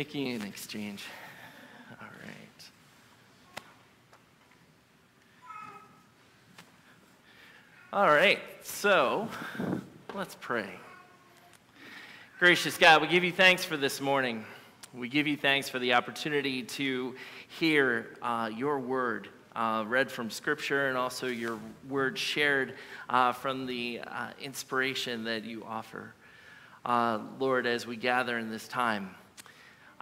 making an exchange. All right. All right, so let's pray. Gracious God, we give you thanks for this morning. We give you thanks for the opportunity to hear uh, your word uh, read from Scripture and also your word shared uh, from the uh, inspiration that you offer. Uh, Lord, as we gather in this time,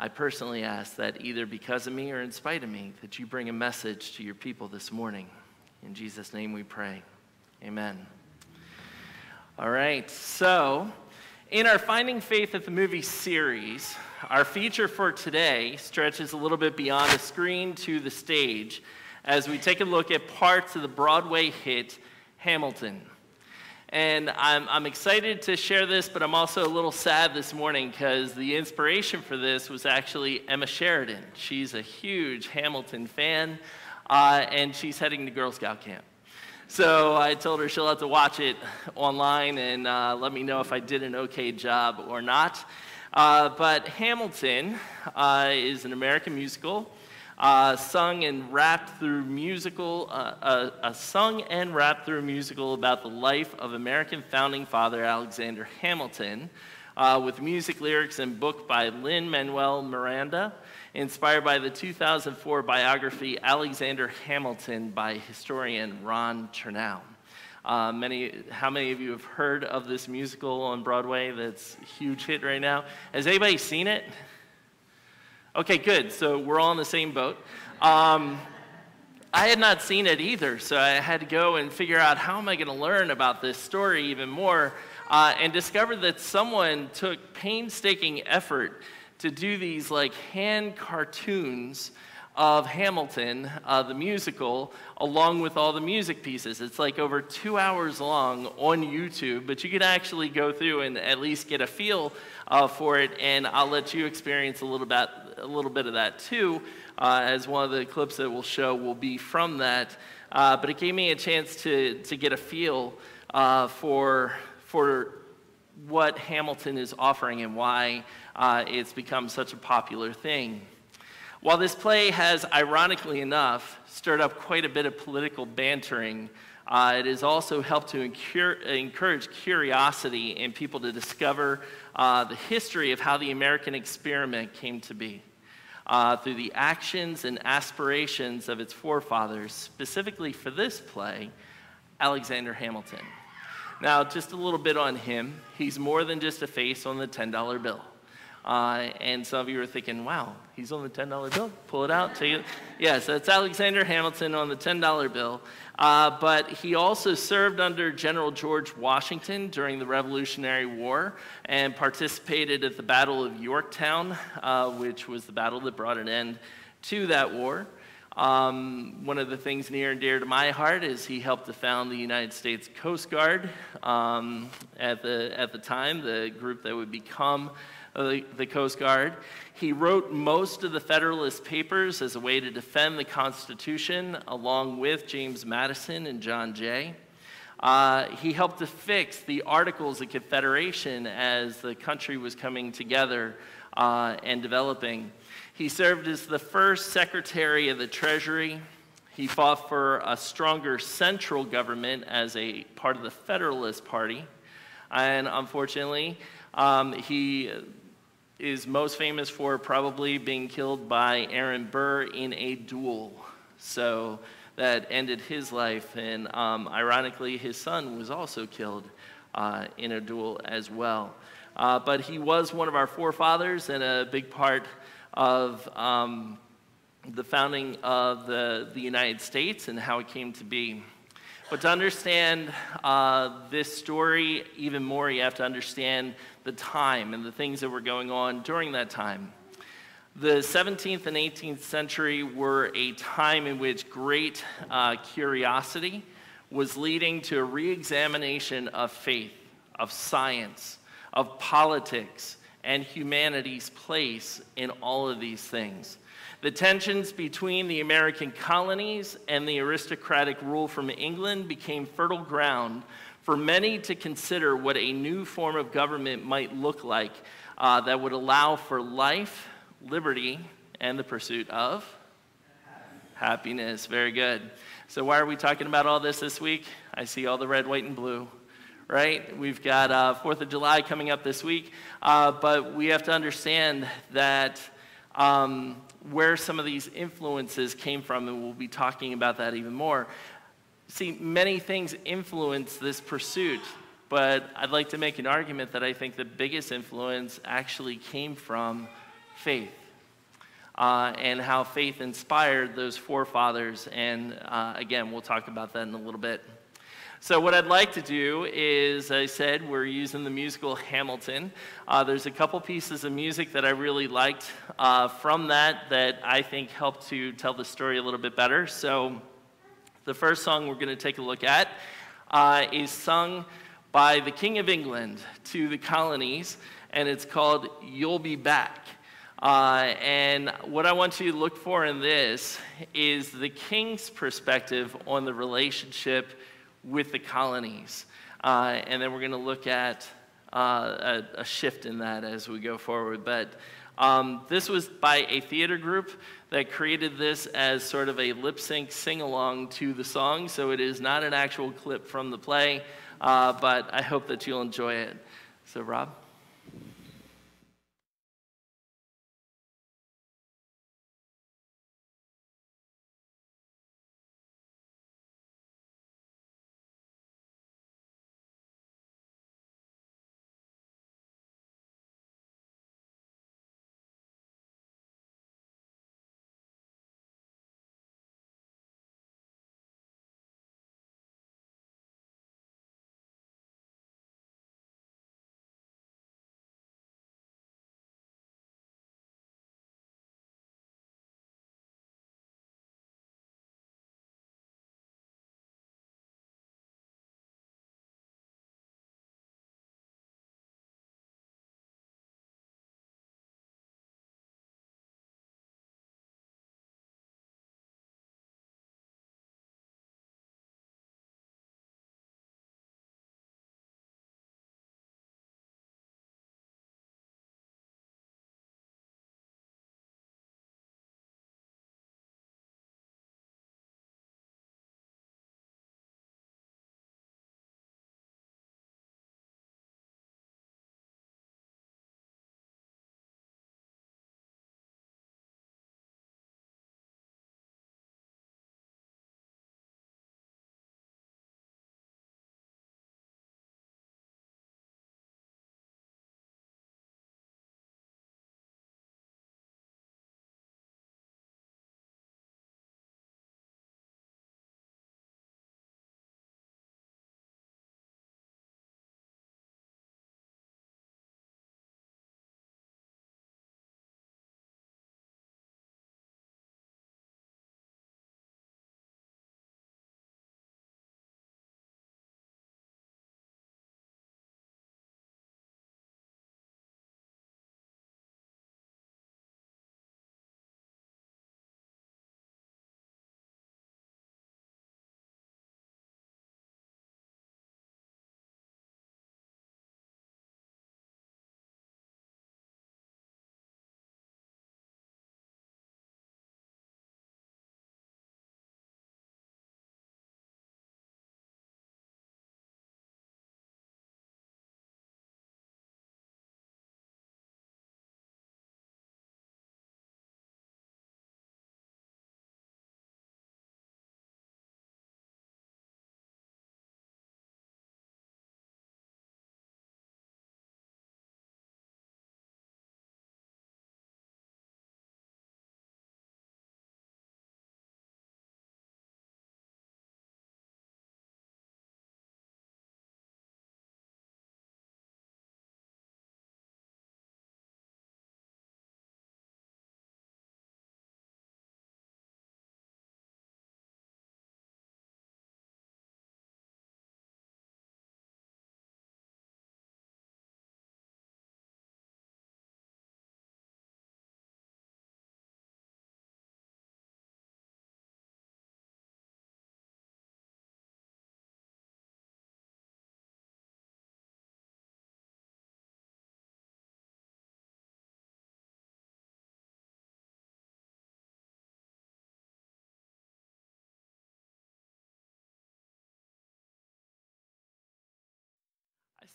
I personally ask that either because of me or in spite of me, that you bring a message to your people this morning. In Jesus' name we pray. Amen. All right, so in our Finding Faith at the Movie series, our feature for today stretches a little bit beyond the screen to the stage as we take a look at parts of the Broadway hit Hamilton. And I'm, I'm excited to share this, but I'm also a little sad this morning because the inspiration for this was actually Emma Sheridan. She's a huge Hamilton fan, uh, and she's heading to Girl Scout camp. So I told her she'll have to watch it online and uh, let me know if I did an okay job or not. Uh, but Hamilton uh, is an American musical uh, sung and rapped through musical, uh, a, a sung and rapped through musical about the life of American founding father Alexander Hamilton, uh, with music lyrics and book by Lin-Manuel Miranda, inspired by the 2004 biography Alexander Hamilton by historian Ron Chernow. Uh, many, how many of you have heard of this musical on Broadway that's a huge hit right now? Has anybody seen it? Okay, good. So we're all in the same boat. Um, I had not seen it either, so I had to go and figure out how am I going to learn about this story even more, uh, and discovered that someone took painstaking effort to do these like hand cartoons of Hamilton, uh, the musical, along with all the music pieces. It's like over two hours long on YouTube, but you can actually go through and at least get a feel uh, for it, and I'll let you experience a little bit, a little bit of that too, uh, as one of the clips that we'll show will be from that. Uh, but it gave me a chance to, to get a feel uh, for, for what Hamilton is offering and why uh, it's become such a popular thing. While this play has, ironically enough, stirred up quite a bit of political bantering, uh, it has also helped to encourage curiosity in people to discover uh, the history of how the American experiment came to be. Uh, through the actions and aspirations of its forefathers, specifically for this play, Alexander Hamilton. Now, just a little bit on him. He's more than just a face on the $10 bill. Uh, and some of you are thinking, wow, he's on the $10 bill? Pull it out. Take it. Yes, that's Alexander Hamilton on the $10 bill. Uh, but he also served under General George Washington during the Revolutionary War and participated at the Battle of Yorktown, uh, which was the battle that brought an end to that war. Um, one of the things near and dear to my heart is he helped to found the United States Coast Guard um, at, the, at the time, the group that would become the, the Coast Guard. He wrote most of the Federalist Papers as a way to defend the Constitution, along with James Madison and John Jay. Uh, he helped to fix the Articles of Confederation as the country was coming together uh, and developing. He served as the first Secretary of the Treasury. He fought for a stronger central government as a part of the Federalist Party. And unfortunately, um, he is most famous for probably being killed by Aaron Burr in a duel. So that ended his life. And um, ironically, his son was also killed uh, in a duel as well. Uh, but he was one of our forefathers and a big part of um, the founding of the, the United States and how it came to be. But to understand uh, this story even more, you have to understand the time and the things that were going on during that time. The 17th and 18th century were a time in which great uh, curiosity was leading to a re examination of faith, of science, of politics, and humanity's place in all of these things. The tensions between the American colonies and the aristocratic rule from England became fertile ground for many to consider what a new form of government might look like uh, that would allow for life liberty, and the pursuit of happiness. Very good. So, why are we talking about all this this week? I see all the red, white, and blue, right? We've got uh, 4th of July coming up this week, uh, but we have to understand that um, where some of these influences came from, and we'll be talking about that even more. See, many things influence this pursuit, but I'd like to make an argument that I think the biggest influence actually came from faith. Uh, and how faith inspired those forefathers. And uh, again, we'll talk about that in a little bit. So, what I'd like to do is, I said, we're using the musical Hamilton. Uh, there's a couple pieces of music that I really liked uh, from that that I think helped to tell the story a little bit better. So, the first song we're going to take a look at uh, is sung by the King of England to the colonies, and it's called You'll Be Back. Uh, and what I want you to look for in this is the king's perspective on the relationship with the colonies. Uh, and then we're going to look at uh, a, a, shift in that as we go forward. But um, this was by a theater group that created this as sort of a lip sync sing along to the song. So it is not an actual clip from the play, uh, but I hope that you'll enjoy it. So, Rob?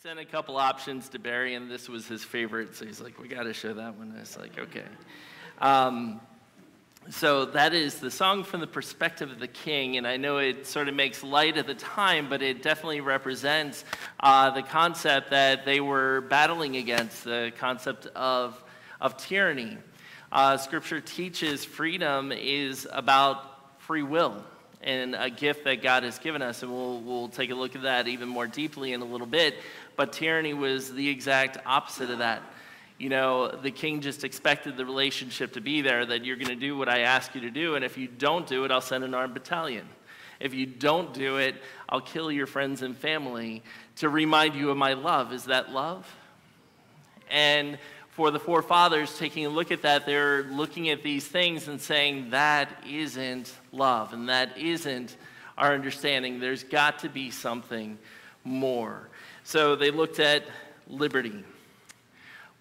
Sent a couple options to Barry, and this was his favorite. So he's like, "We got to show that one." I was like, okay. Um, so that is the song from the perspective of the king, and I know it sort of makes light of the time, but it definitely represents uh, the concept that they were battling against the concept of, of tyranny. Uh, scripture teaches freedom is about free will and a gift that God has given us, and we'll, we'll take a look at that even more deeply in a little bit. But tyranny was the exact opposite of that you know, the king just expected the relationship to be there, that you're going to do what I ask you to do, and if you don't do it, I'll send an armed battalion. If you don't do it, I'll kill your friends and family to remind you of my love. Is that love? And for the forefathers taking a look at that, they're looking at these things and saying, that isn't love, and that isn't our understanding. There's got to be something more. So they looked at liberty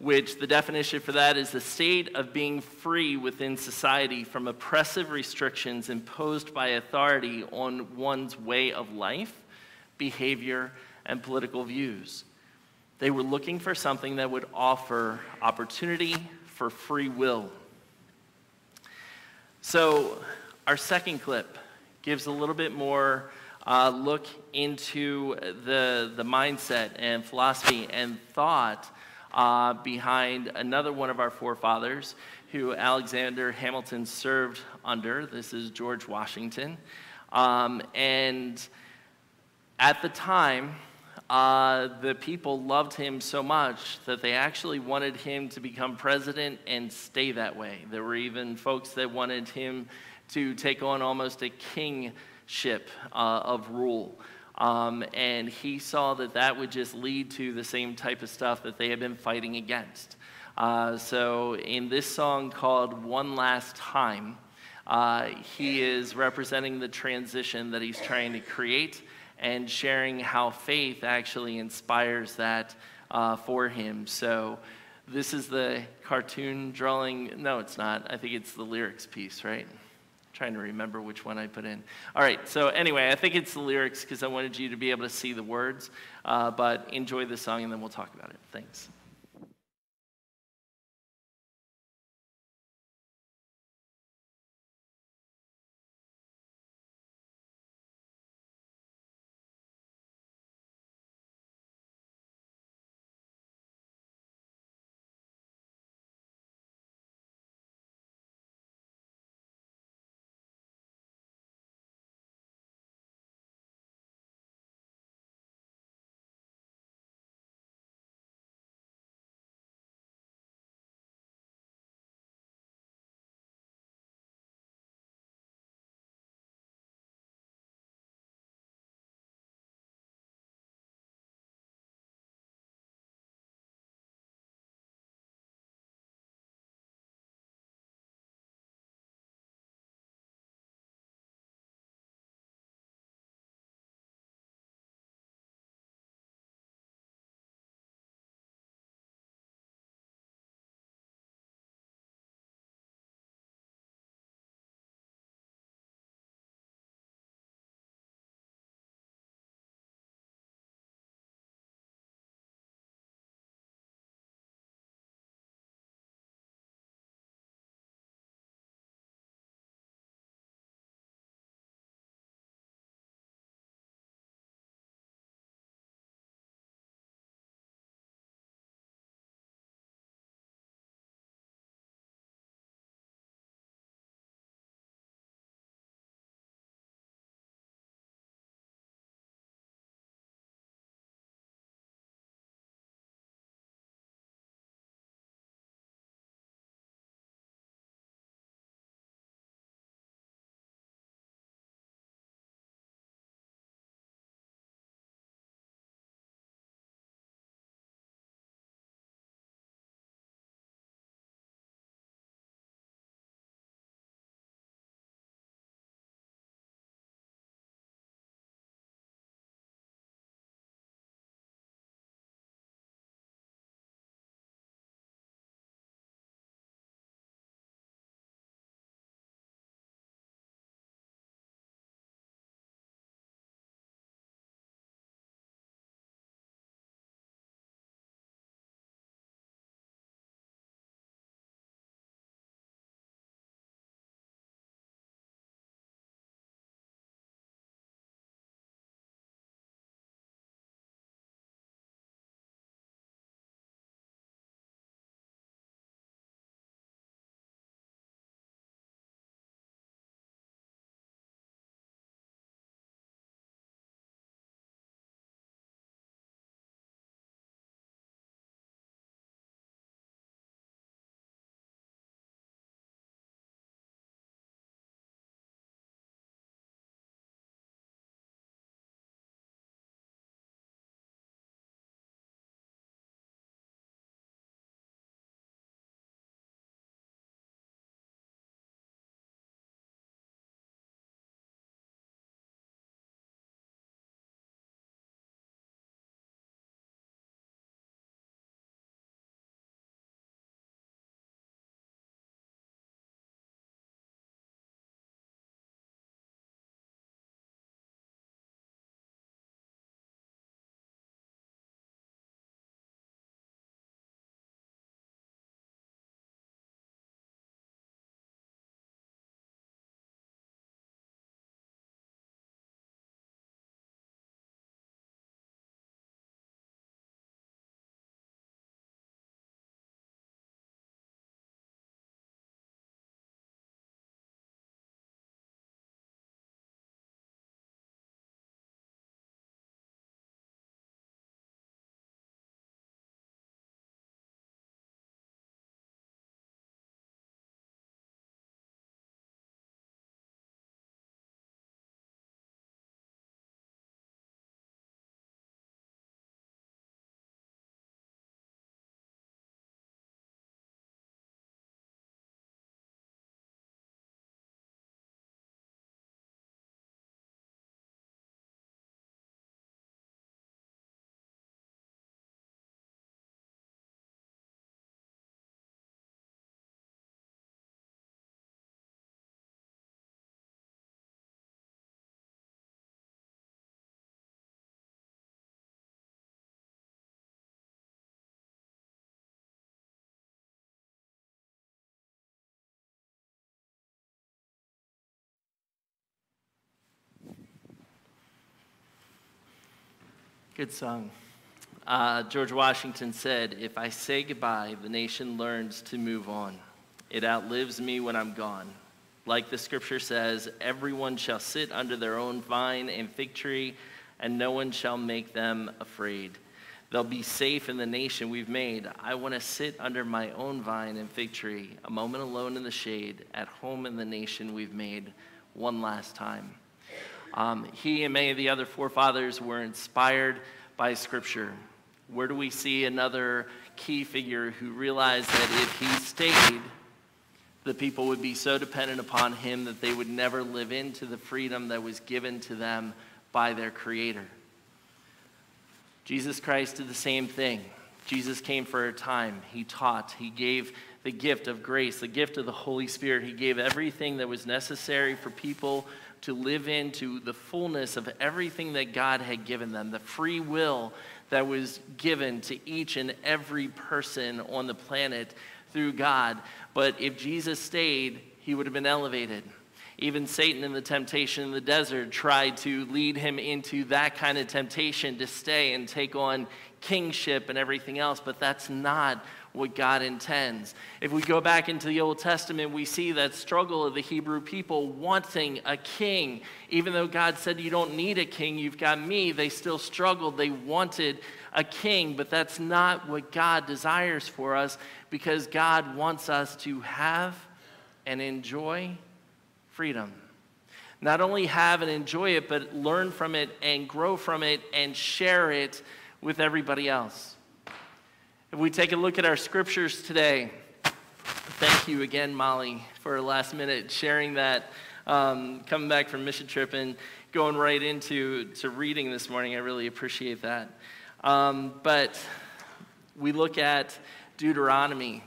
which the definition for that is the state of being free within society from oppressive restrictions imposed by authority on one's way of life, behavior, and political views. They were looking for something that would offer opportunity for free will. So, our second clip gives a little bit more uh, look into the, the mindset and philosophy and thought uh, behind another one of our forefathers who Alexander Hamilton served under. This is George Washington. Um, and at the time, uh, the people loved him so much that they actually wanted him to become president and stay that way. There were even folks that wanted him to take on almost a kingship uh, of rule. Um, and he saw that that would just lead to the same type of stuff that they had been fighting against. Uh, so, in this song called One Last Time, uh, he is representing the transition that he's trying to create and sharing how faith actually inspires that uh, for him. So, this is the cartoon drawing. No, it's not. I think it's the lyrics piece, right? Trying to remember which one I put in. All right, so anyway, I think it's the lyrics because I wanted you to be able to see the words. Uh, but enjoy the song and then we'll talk about it. Thanks. Good song. Uh, George Washington said, If I say goodbye, the nation learns to move on. It outlives me when I'm gone. Like the scripture says, everyone shall sit under their own vine and fig tree, and no one shall make them afraid. They'll be safe in the nation we've made. I want to sit under my own vine and fig tree, a moment alone in the shade, at home in the nation we've made, one last time. Um, he and many of the other forefathers were inspired by Scripture. Where do we see another key figure who realized that if he stayed, the people would be so dependent upon him that they would never live into the freedom that was given to them by their Creator? Jesus Christ did the same thing. Jesus came for a time. He taught. He gave the gift of grace, the gift of the Holy Spirit. He gave everything that was necessary for people to live into the fullness of everything that God had given them, the free will that was given to each and every person on the planet through God. But if Jesus stayed, he would have been elevated. Even Satan in the temptation in the desert tried to lead him into that kind of temptation to stay and take on kingship and everything else, but that's not what God intends. If we go back into the Old Testament, we see that struggle of the Hebrew people wanting a king. Even though God said, You don't need a king, you've got me, they still struggled. They wanted a king, but that's not what God desires for us because God wants us to have and enjoy freedom. Not only have and enjoy it, but learn from it and grow from it and share it with everybody else. If we take a look at our scriptures today, thank you again, Molly, for last minute sharing that, um, coming back from mission trip and going right into to reading this morning. I really appreciate that. Um, but we look at Deuteronomy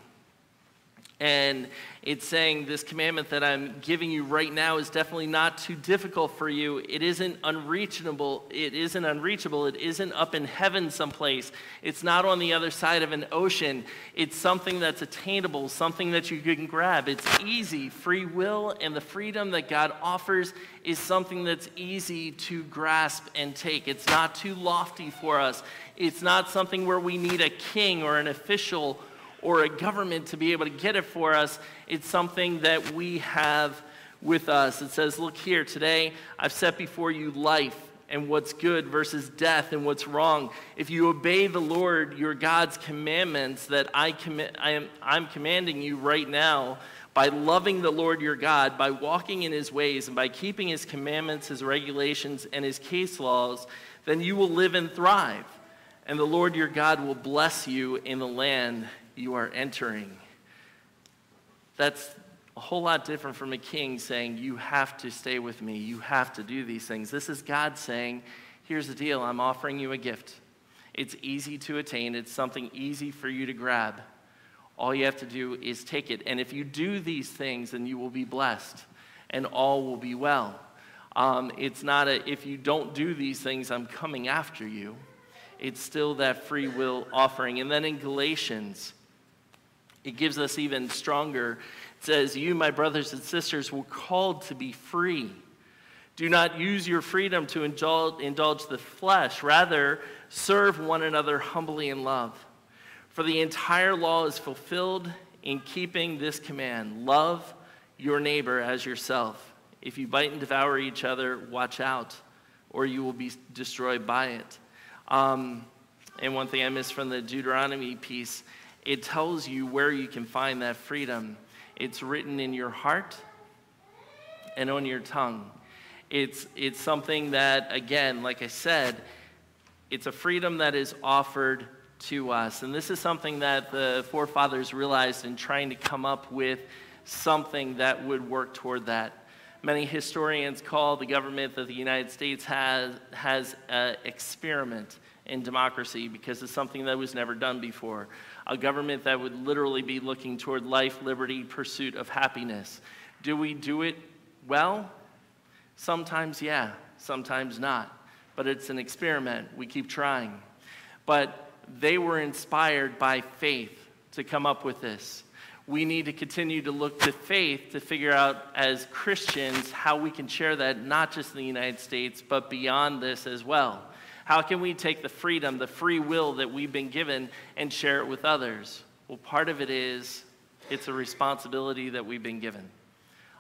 and it's saying this commandment that I'm giving you right now is definitely not too difficult for you. It isn't unreachable. It isn't unreachable. It isn't up in heaven someplace. It's not on the other side of an ocean. It's something that's attainable, something that you can grab. It's easy. Free will and the freedom that God offers is something that's easy to grasp and take. It's not too lofty for us. It's not something where we need a king or an official or a government to be able to get it for us. It's something that we have with us. It says, Look here, today I've set before you life and what's good versus death and what's wrong. If you obey the Lord your God's commandments that I, com- I am, I'm commanding you right now, by loving the Lord your God, by walking in his ways, and by keeping his commandments, his regulations, and his case laws, then you will live and thrive. And the Lord your God will bless you in the land you are entering. That's a whole lot different from a king saying, You have to stay with me. You have to do these things. This is God saying, Here's the deal I'm offering you a gift. It's easy to attain, it's something easy for you to grab. All you have to do is take it. And if you do these things, then you will be blessed and all will be well. Um, it's not a, if you don't do these things, I'm coming after you. It's still that free will offering. And then in Galatians, it gives us even stronger. It says, You, my brothers and sisters, were called to be free. Do not use your freedom to indulge, indulge the flesh. Rather, serve one another humbly in love. For the entire law is fulfilled in keeping this command love your neighbor as yourself. If you bite and devour each other, watch out, or you will be destroyed by it. Um, and one thing I missed from the Deuteronomy piece it tells you where you can find that freedom. It's written in your heart and on your tongue. It's, it's something that, again, like I said, it's a freedom that is offered to us. And this is something that the forefathers realized in trying to come up with something that would work toward that. Many historians call the government that the United States has, has an experiment in democracy because it's something that was never done before a government that would literally be looking toward life, liberty, pursuit of happiness. Do we do it well? Sometimes, yeah, sometimes not. But it's an experiment. We keep trying. But they were inspired by faith to come up with this. We need to continue to look to faith to figure out, as Christians, how we can share that not just in the United States, but beyond this as well. How can we take the freedom, the free will that we've been given, and share it with others? Well, part of it is it's a responsibility that we've been given.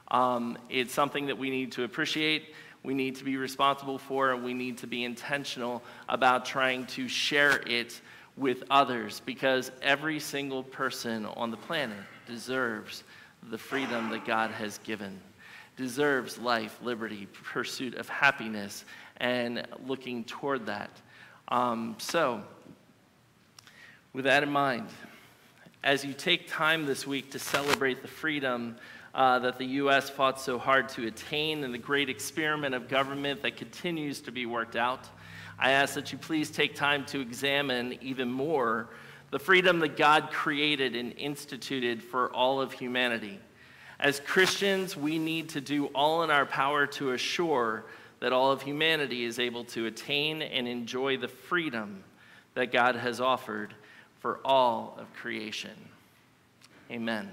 Um, it's something that we need to appreciate, we need to be responsible for, and we need to be intentional about trying to share it with others because every single person on the planet deserves the freedom that God has given, deserves life, liberty, pursuit of happiness, and looking toward that. Um, so, with that in mind, as you take time this week to celebrate the freedom uh, that the U.S. fought so hard to attain and the great experiment of government that continues to be worked out, I ask that you please take time to examine even more the freedom that God created and instituted for all of humanity. As Christians, we need to do all in our power to assure that all of humanity is able to attain and enjoy the freedom that God has offered for all of creation. Amen.